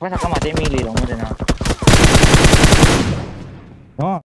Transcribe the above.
快他干嘛这米里了？我真的。နော်